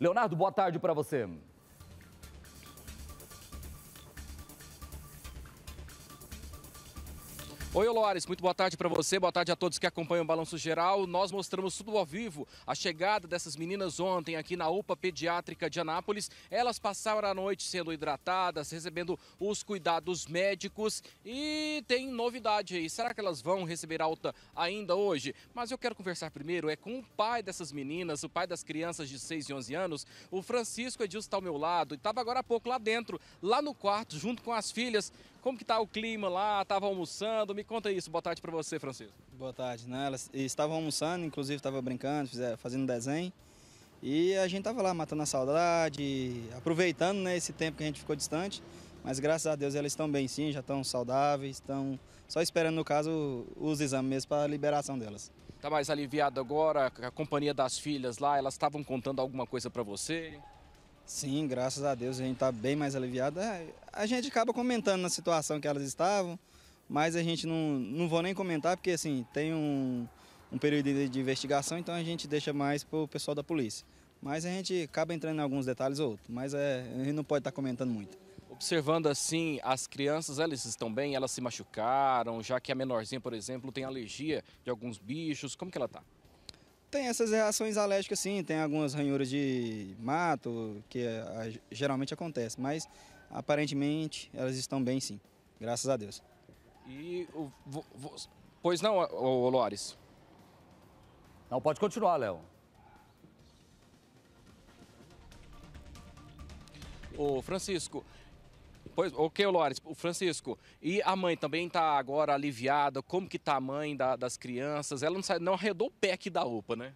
Leonardo, boa tarde para você. Oi, Lores, muito boa tarde para você, boa tarde a todos que acompanham o Balanço Geral. Nós mostramos tudo ao vivo, a chegada dessas meninas ontem aqui na UPA Pediátrica de Anápolis. Elas passaram a noite sendo hidratadas, recebendo os cuidados médicos e tem novidade aí. Será que elas vão receber alta ainda hoje? Mas eu quero conversar primeiro é com o pai dessas meninas, o pai das crianças de 6 e 11 anos. O Francisco Edilson está ao meu lado e estava agora há pouco lá dentro, lá no quarto, junto com as filhas. Como que tá o clima lá? Tava almoçando? Me conta isso. Boa tarde para você, Francisco. Boa tarde. Né? Elas estavam almoçando, inclusive estava brincando, fazendo desenho. E a gente tava lá matando a saudade, aproveitando né, esse tempo que a gente ficou distante. Mas graças a Deus elas estão bem sim, já estão saudáveis, estão só esperando, no caso, os exames mesmo para a liberação delas. Tá mais aliviado agora, a companhia das filhas lá, elas estavam contando alguma coisa para você? Sim, graças a Deus a gente está bem mais aliviado. É, a gente acaba comentando na situação que elas estavam, mas a gente não, não vou nem comentar porque assim tem um, um período de, de investigação, então a gente deixa mais para o pessoal da polícia. Mas a gente acaba entrando em alguns detalhes ou outros, mas é, a gente não pode estar tá comentando muito. Observando assim, as crianças, elas estão bem? Elas se machucaram? Já que a menorzinha, por exemplo, tem alergia de alguns bichos, como que ela está? Tem essas reações alérgicas sim, tem algumas ranhuras de mato, que é, geralmente acontece, mas aparentemente elas estão bem sim, graças a Deus. E o, vo, vo, pois não, o, o Lores? Não, pode continuar, Léo. Ô Francisco, Pois, ok, Lores, o Francisco, e a mãe também está agora aliviada? Como que está a mãe da, das crianças? Ela não, sai, não arredou o pé aqui da UPA, né?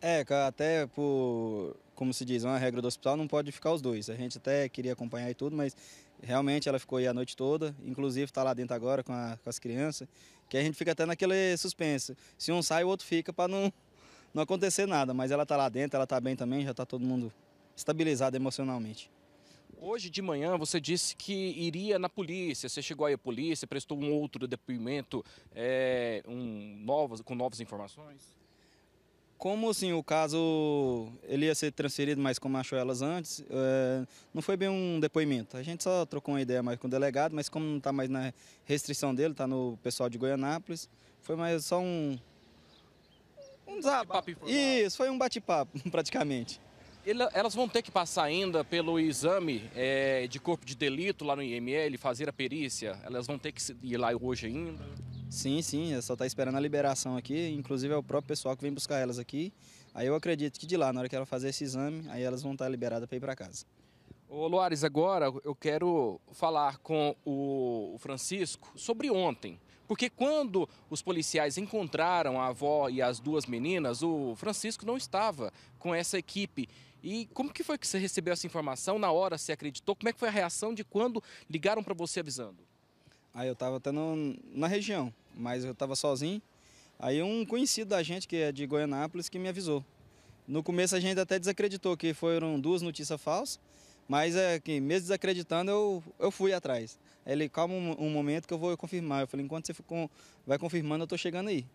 É, até por, como se diz, uma regra do hospital não pode ficar os dois. A gente até queria acompanhar e tudo, mas realmente ela ficou aí a noite toda, inclusive está lá dentro agora com, a, com, as crianças, que a gente fica até naquele suspense. Se um sai, o outro fica para não, não acontecer nada, mas ela está lá dentro, ela está bem também, já está todo mundo estabilizado emocionalmente. Hoje de manhã você disse que iria na polícia, você chegou aí à polícia, prestou um outro depoimento é, um, novos, com novas informações? Como assim, o caso ele ia ser transferido, mas como achou elas antes, é, não foi bem um depoimento. A gente só trocou uma ideia mais com o delegado, mas como não está mais na restrição dele, está no pessoal de Goianápolis, foi mais só um. Um desabafo. Isso, foi um bate-papo, praticamente elas vão ter que passar ainda pelo exame é, de corpo de delito lá no IML, fazer a perícia? Elas vão ter que ir lá hoje ainda? Sim, sim, só está esperando a liberação aqui, inclusive é o próprio pessoal que vem buscar elas aqui. Aí eu acredito que de lá, na hora que ela fazer esse exame, aí elas vão estar liberadas para ir para casa. Ô Luares, agora eu quero falar com o Francisco sobre ontem. Porque quando os policiais encontraram a avó e as duas meninas, o Francisco não estava com essa equipe. E como que foi que você recebeu essa informação? Na hora você acreditou? Como é que foi a reação de quando ligaram para você avisando? Aí eu estava até no, na região, mas eu estava sozinho. Aí um conhecido da gente, que é de Goianápolis, que me avisou. No começo a gente até desacreditou que foram duas notícias falsas, mas é que mesmo desacreditando eu, eu fui atrás. Ele, calma um, um momento que eu vou confirmar. Eu falei, enquanto você vai confirmando, eu estou chegando aí.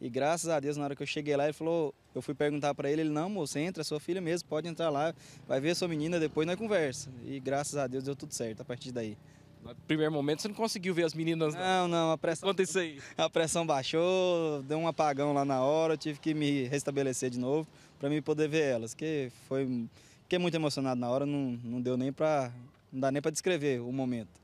E graças a Deus, na hora que eu cheguei lá, ele falou, eu fui perguntar para ele, ele, não, moço, entra, sua filha mesmo, pode entrar lá, vai ver sua menina, depois nós conversa. E graças a Deus deu tudo certo a partir daí. No primeiro momento você não conseguiu ver as meninas? Não, não, a pressão. Aconteceu aí. A pressão baixou, deu um apagão lá na hora, tive que me restabelecer de novo para mim poder ver elas, que foi fiquei muito emocionado na hora, não, não deu nem para não dá nem para descrever o momento.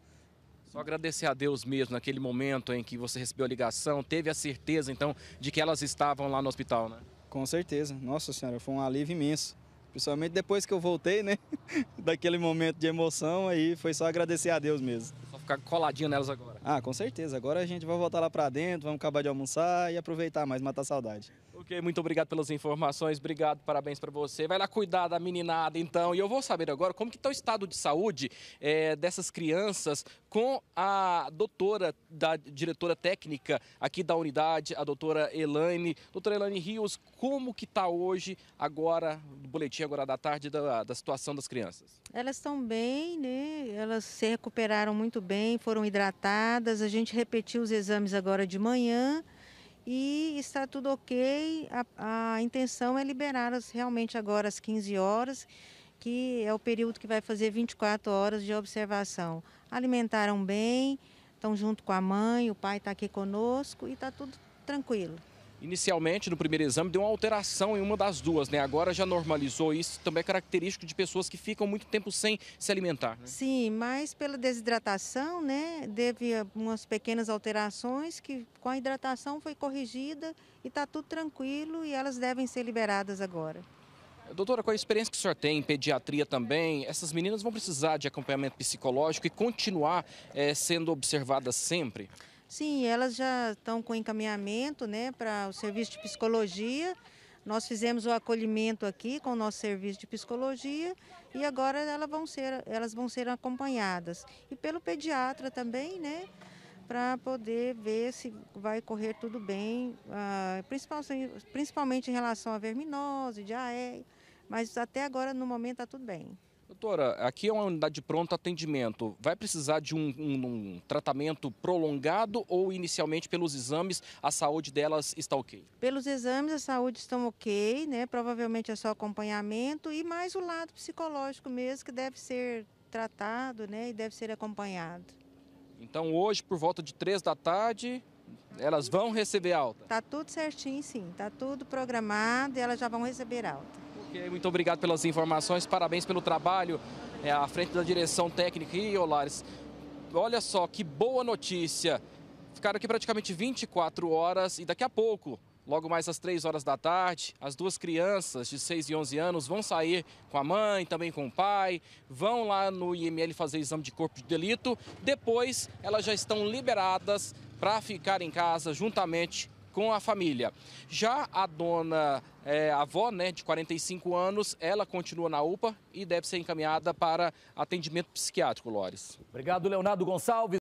Só agradecer a Deus mesmo naquele momento em que você recebeu a ligação, teve a certeza então de que elas estavam lá no hospital, né? Com certeza. Nossa senhora, foi um alívio imenso. Principalmente depois que eu voltei, né? Daquele momento de emoção, aí foi só agradecer a Deus mesmo. Só ficar coladinho nelas agora. Ah, com certeza. Agora a gente vai voltar lá para dentro, vamos acabar de almoçar e aproveitar mais, matar a saudade. Muito obrigado pelas informações, obrigado, parabéns para você. Vai lá cuidar da meninada então. E eu vou saber agora como que está o estado de saúde é, dessas crianças com a doutora, da diretora técnica aqui da unidade, a doutora Elaine. Doutora Elaine Rios, como que está hoje, agora, do boletim agora da tarde, da, da situação das crianças? Elas estão bem, né? Elas se recuperaram muito bem, foram hidratadas. A gente repetiu os exames agora de manhã e está tudo ok. A, a intenção é liberá-las realmente agora às 15 horas, que é o período que vai fazer 24 horas de observação. Alimentaram bem, estão junto com a mãe, o pai está aqui conosco e está tudo tranquilo. Inicialmente, no primeiro exame, deu uma alteração em uma das duas, né? Agora já normalizou isso, também é característico de pessoas que ficam muito tempo sem se alimentar. Né? Sim, mas pela desidratação, né? Teve umas pequenas alterações que com a hidratação foi corrigida e está tudo tranquilo e elas devem ser liberadas agora. Doutora, com a experiência que o senhor tem em pediatria também, essas meninas vão precisar de acompanhamento psicológico e continuar é, sendo observadas sempre? Sim, elas já estão com encaminhamento né, para o serviço de psicologia. Nós fizemos o acolhimento aqui com o nosso serviço de psicologia e agora elas vão ser, elas vão ser acompanhadas. E pelo pediatra também, né? Para poder ver se vai correr tudo bem, ah, principalmente, principalmente em relação à verminose, diarreia, mas até agora, no momento, está tudo bem. Doutora, aqui é uma unidade de pronto atendimento. Vai precisar de um, um, um, tratamento prolongado ou inicialmente pelos exames a saúde delas está ok? Pelos exames a saúde estão ok, né? Provavelmente é só acompanhamento e mais o lado psicológico mesmo que deve ser tratado, né? E deve ser acompanhado. Então hoje por volta de três da tarde elas vão receber alta? Tá tudo certinho, sim. Tá tudo programado e elas já vão receber alta. Muito obrigado pelas informações, parabéns pelo trabalho é, à frente da direção técnica e Olares. Olha só que boa notícia. Ficaram aqui praticamente 24 horas e daqui a pouco Logo mais às 3 horas da tarde, as duas crianças de 6 e 11 anos vão sair com a mãe, também com o pai, vão lá no IML fazer exame de corpo de delito. Depois, elas já estão liberadas para ficar em casa juntamente com a família. Já a dona, é, a avó, né, de 45 anos, ela continua na UPA e deve ser encaminhada para atendimento psiquiátrico, Lores. Obrigado, Leonardo Gonçalves.